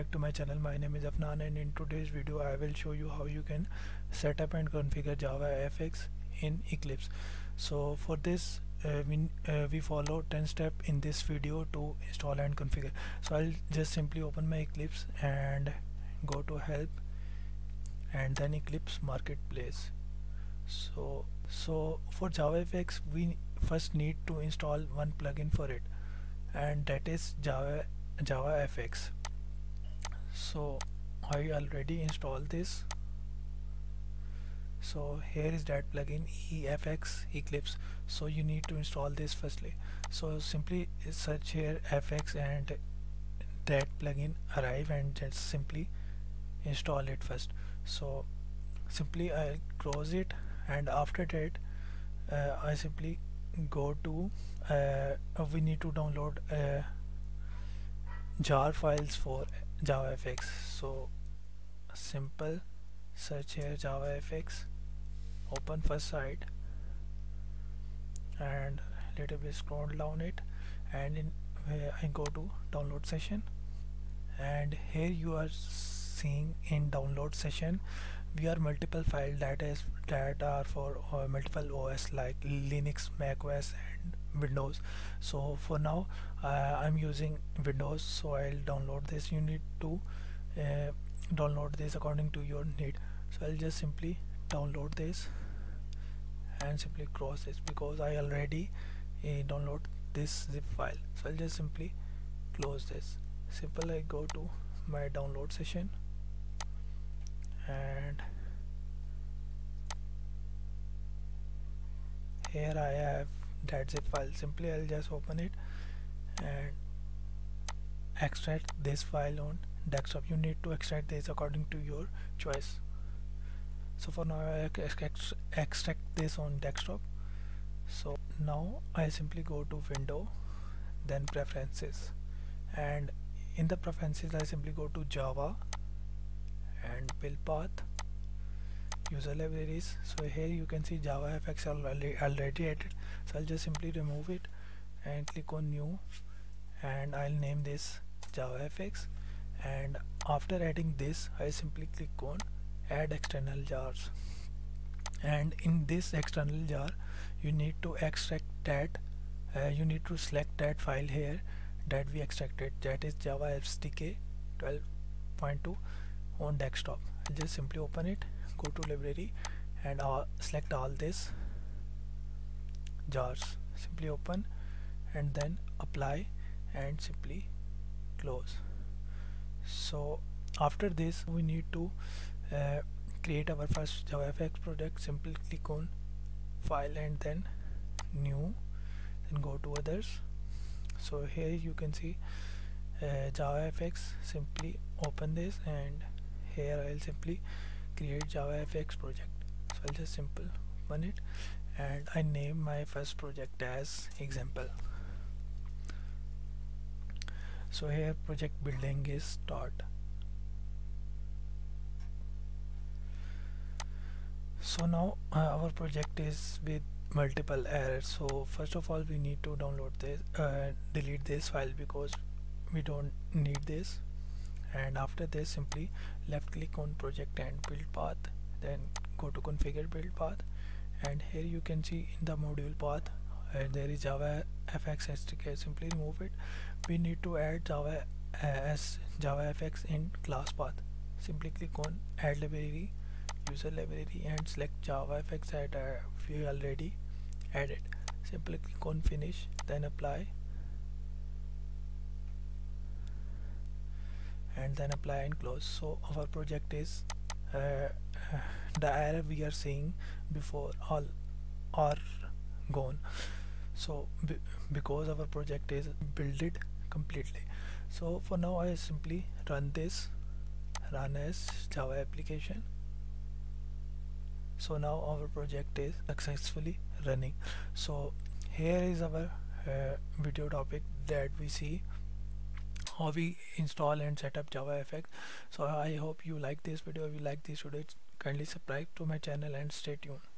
back to my channel. My name is Afnan and in today's video I will show you how you can set up and configure Java FX in Eclipse. So for this uh, we, uh, we follow 10 step in this video to install and configure. So I'll just simply open my Eclipse and go to help and then Eclipse marketplace. So so for JavaFX we first need to install one plugin for it and that is Java JavaFX so I already installed this. So here is that plugin EFX Eclipse. So you need to install this firstly. So simply search here FX and that plugin arrive and just simply install it first. So simply I close it and after that uh, I simply go to uh, we need to download uh, jar files for javafx. So simple search here javafx. Open first site and little bit scroll down it. And in uh, I go to download session. And here you are seeing in download session we are multiple file that is that are for uh, multiple OS like Linux, Mac OS and Windows. So for now uh, I'm using Windows so I'll download this you need to uh, download this according to your need. So I'll just simply download this and simply cross this because I already uh, download this zip file. So I'll just simply close this. Simple I go to my download session and here I have that zip file simply I'll just open it and extract this file on desktop. You need to extract this according to your choice. So for now I extract this on desktop. So now I simply go to window then preferences. And in the preferences I simply go to Java and build path user libraries. So here you can see java fx already, already added so I'll just simply remove it and click on new and I'll name this javafx and after adding this I simply click on add external jars. And in this external jar you need to extract that uh, you need to select that file here that we extracted. That is java sdk 12.2 on desktop. I'll just simply open it go to library and uh, select all this jars. Simply open and then apply and simply close. So after this we need to uh, create our first JavaFX project. Simply click on file and then new then go to others. So here you can see uh, JavaFX. Simply open this and here I'll simply create JavaFX project. So I'll just simple run it and I name my first project as example. So here project building is start. So now uh, our project is with multiple errors. So first of all we need to download this uh, delete this file because we don't need this. And after this simply left click on project and build path then go to configure build path and here you can see in the module path uh, there is java fx sdk simply remove it. We need to add java uh, as java fx in class path. Simply click on add library user library and select java fx that uh, we already added. Simply click on finish then apply. And then apply and close. So our project is uh, the error we are seeing before all are gone. So because our project is built completely. So for now I simply run this run as java application. So now our project is successfully running. So here is our uh, video topic that we see how we install and set up JavaFX. So I hope you like this video. If you like this video kindly subscribe to my channel and stay tuned